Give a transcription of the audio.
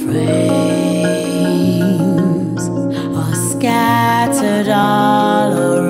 Frames are scattered all around.